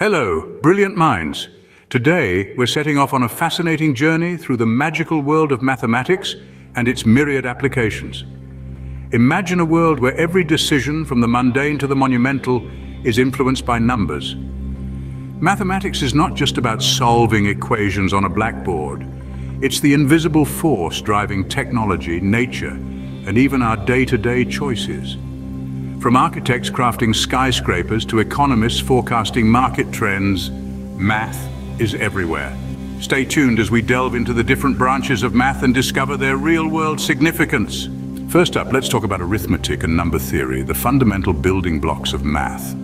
Hello, brilliant minds. Today, we're setting off on a fascinating journey through the magical world of mathematics and its myriad applications. Imagine a world where every decision, from the mundane to the monumental, is influenced by numbers. Mathematics is not just about solving equations on a blackboard. It's the invisible force driving technology, nature, and even our day-to-day choices. From architects crafting skyscrapers to economists forecasting market trends, math is everywhere. Stay tuned as we delve into the different branches of math and discover their real-world significance. First up, let's talk about arithmetic and number theory, the fundamental building blocks of math.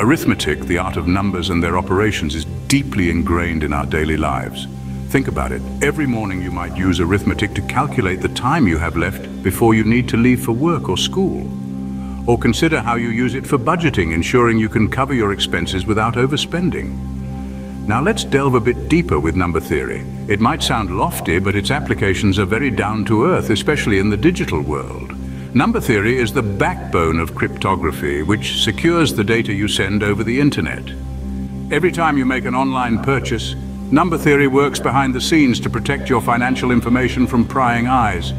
Arithmetic, the art of numbers and their operations, is deeply ingrained in our daily lives. Think about it. Every morning you might use arithmetic to calculate the time you have left before you need to leave for work or school. Or consider how you use it for budgeting, ensuring you can cover your expenses without overspending. Now let's delve a bit deeper with number theory. It might sound lofty, but its applications are very down to earth, especially in the digital world. Number theory is the backbone of cryptography, which secures the data you send over the internet. Every time you make an online purchase, number theory works behind the scenes to protect your financial information from prying eyes.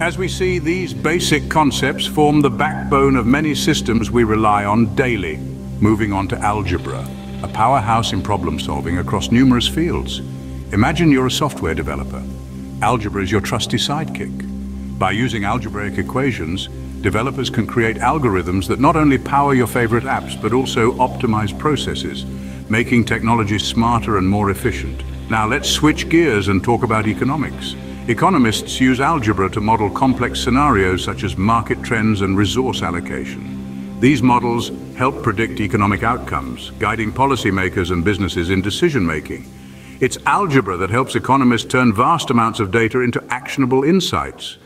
As we see, these basic concepts form the backbone of many systems we rely on daily. Moving on to algebra, a powerhouse in problem solving across numerous fields. Imagine you're a software developer. Algebra is your trusty sidekick. By using algebraic equations, developers can create algorithms that not only power your favorite apps, but also optimize processes, making technology smarter and more efficient. Now let's switch gears and talk about economics. Economists use algebra to model complex scenarios such as market trends and resource allocation. These models help predict economic outcomes, guiding policymakers and businesses in decision-making. It's algebra that helps economists turn vast amounts of data into actionable insights.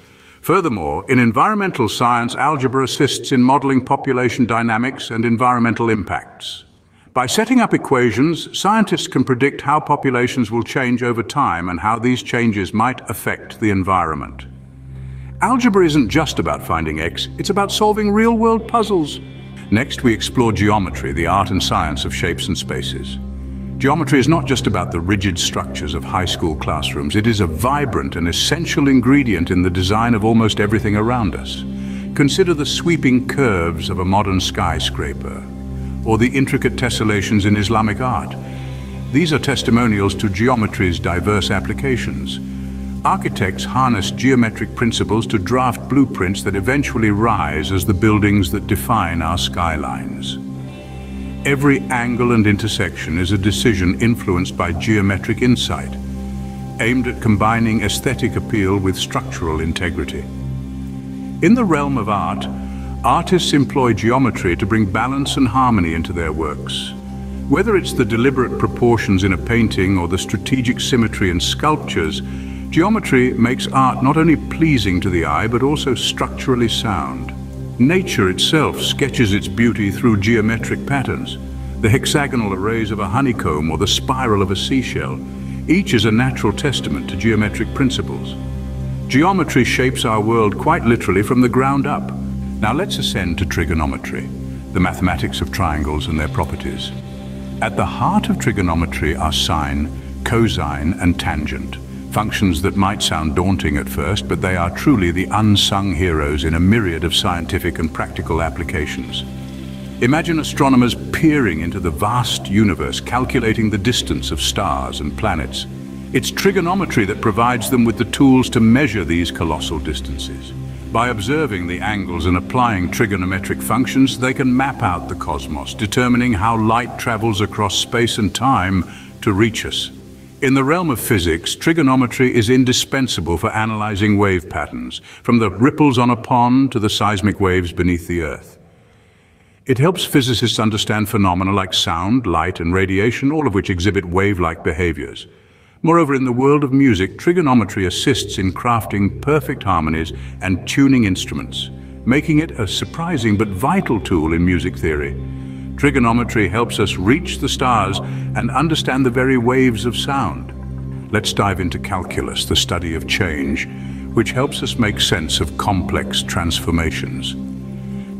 Furthermore, in environmental science, algebra assists in modeling population dynamics and environmental impacts. By setting up equations, scientists can predict how populations will change over time and how these changes might affect the environment. Algebra isn't just about finding x, it's about solving real-world puzzles. Next, we explore geometry, the art and science of shapes and spaces. Geometry is not just about the rigid structures of high school classrooms. It is a vibrant and essential ingredient in the design of almost everything around us. Consider the sweeping curves of a modern skyscraper, or the intricate tessellations in Islamic art. These are testimonials to geometry's diverse applications. Architects harness geometric principles to draft blueprints that eventually rise as the buildings that define our skylines. Every angle and intersection is a decision influenced by geometric insight, aimed at combining aesthetic appeal with structural integrity. In the realm of art, Artists employ geometry to bring balance and harmony into their works. Whether it's the deliberate proportions in a painting or the strategic symmetry in sculptures, geometry makes art not only pleasing to the eye but also structurally sound. Nature itself sketches its beauty through geometric patterns. The hexagonal arrays of a honeycomb or the spiral of a seashell, each is a natural testament to geometric principles. Geometry shapes our world quite literally from the ground up. Now let's ascend to trigonometry, the mathematics of triangles and their properties. At the heart of trigonometry are sine, cosine and tangent, functions that might sound daunting at first, but they are truly the unsung heroes in a myriad of scientific and practical applications. Imagine astronomers peering into the vast universe, calculating the distance of stars and planets. It's trigonometry that provides them with the tools to measure these colossal distances. By observing the angles and applying trigonometric functions, they can map out the cosmos, determining how light travels across space and time to reach us. In the realm of physics, trigonometry is indispensable for analyzing wave patterns, from the ripples on a pond to the seismic waves beneath the Earth. It helps physicists understand phenomena like sound, light, and radiation, all of which exhibit wave-like behaviors. Moreover, in the world of music, trigonometry assists in crafting perfect harmonies and tuning instruments, making it a surprising but vital tool in music theory. Trigonometry helps us reach the stars and understand the very waves of sound. Let's dive into calculus, the study of change, which helps us make sense of complex transformations.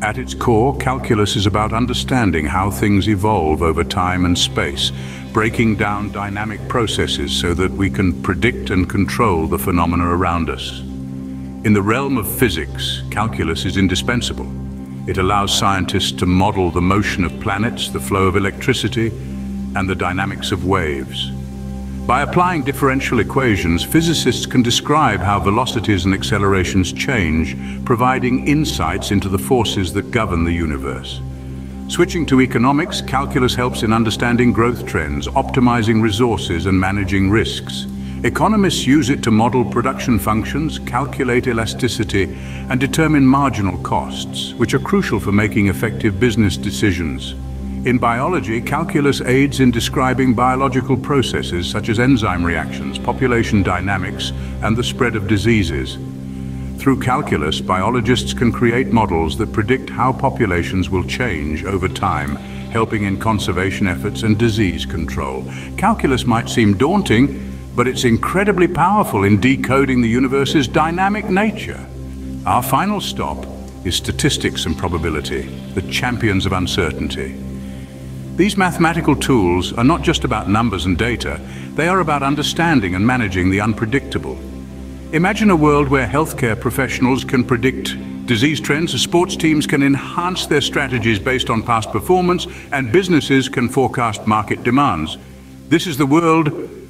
At its core, calculus is about understanding how things evolve over time and space, breaking down dynamic processes so that we can predict and control the phenomena around us. In the realm of physics, calculus is indispensable. It allows scientists to model the motion of planets, the flow of electricity, and the dynamics of waves. By applying differential equations, physicists can describe how velocities and accelerations change, providing insights into the forces that govern the universe. Switching to economics, calculus helps in understanding growth trends, optimizing resources and managing risks. Economists use it to model production functions, calculate elasticity, and determine marginal costs, which are crucial for making effective business decisions. In biology, calculus aids in describing biological processes such as enzyme reactions, population dynamics, and the spread of diseases. Through calculus, biologists can create models that predict how populations will change over time, helping in conservation efforts and disease control. Calculus might seem daunting, but it's incredibly powerful in decoding the universe's dynamic nature. Our final stop is statistics and probability, the champions of uncertainty. These mathematical tools are not just about numbers and data, they are about understanding and managing the unpredictable. Imagine a world where healthcare professionals can predict disease trends, sports teams can enhance their strategies based on past performance, and businesses can forecast market demands. This is the world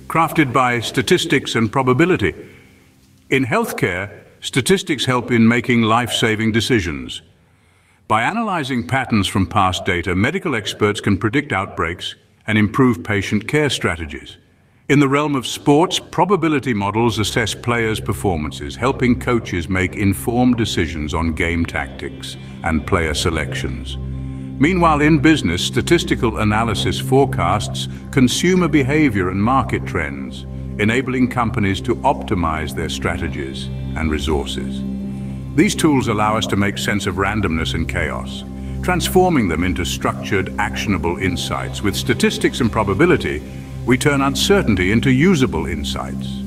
crafted by statistics and probability. In healthcare, statistics help in making life-saving decisions. By analyzing patterns from past data, medical experts can predict outbreaks and improve patient care strategies. In the realm of sports, probability models assess players' performances, helping coaches make informed decisions on game tactics and player selections. Meanwhile, in business, statistical analysis forecasts consumer behavior and market trends, enabling companies to optimize their strategies and resources. These tools allow us to make sense of randomness and chaos, transforming them into structured, actionable insights. With statistics and probability, we turn uncertainty into usable insights.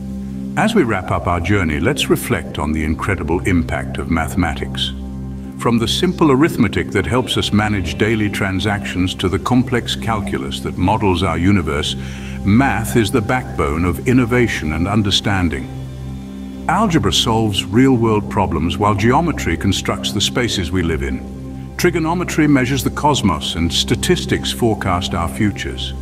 As we wrap up our journey, let's reflect on the incredible impact of mathematics. From the simple arithmetic that helps us manage daily transactions to the complex calculus that models our universe, math is the backbone of innovation and understanding. Algebra solves real-world problems while geometry constructs the spaces we live in. Trigonometry measures the cosmos and statistics forecast our futures.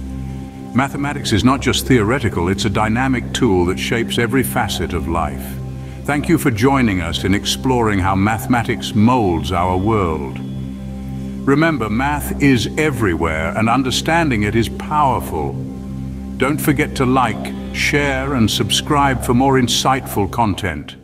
Mathematics is not just theoretical, it's a dynamic tool that shapes every facet of life. Thank you for joining us in exploring how mathematics molds our world. Remember, math is everywhere and understanding it is powerful. Don't forget to like, share and subscribe for more insightful content.